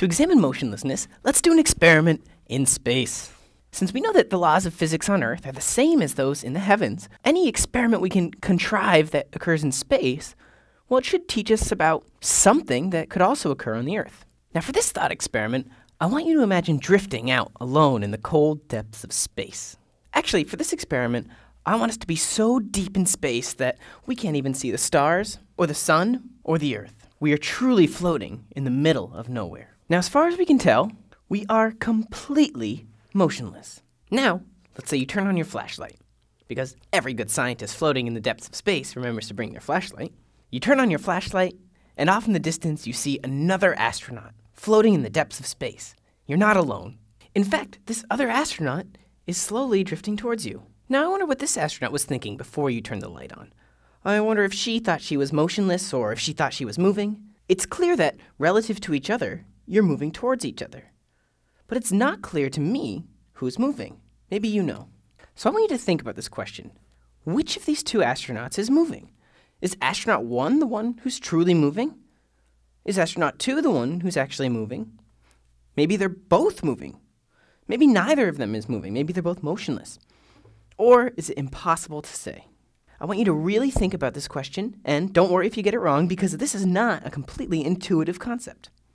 To examine motionlessness, let's do an experiment in space. Since we know that the laws of physics on Earth are the same as those in the heavens, any experiment we can contrive that occurs in space, well, it should teach us about something that could also occur on the Earth. Now, for this thought experiment, I want you to imagine drifting out alone in the cold depths of space. Actually, for this experiment, I want us to be so deep in space that we can't even see the stars, or the sun, or the Earth. We are truly floating in the middle of nowhere. Now, as far as we can tell, we are completely motionless. Now, let's say you turn on your flashlight, because every good scientist floating in the depths of space remembers to bring their flashlight. You turn on your flashlight, and off in the distance you see another astronaut floating in the depths of space. You're not alone. In fact, this other astronaut is slowly drifting towards you. Now, I wonder what this astronaut was thinking before you turned the light on. I wonder if she thought she was motionless or if she thought she was moving. It's clear that, relative to each other, you're moving towards each other. But it's not clear to me who's moving. Maybe you know. So I want you to think about this question Which of these two astronauts is moving? Is astronaut 1 the one who's truly moving? Is astronaut 2 the one who's actually moving? Maybe they're both moving. Maybe neither of them is moving. Maybe they're both motionless. Or is it impossible to say? I want you to really think about this question, and don't worry if you get it wrong, because this is not a completely intuitive concept.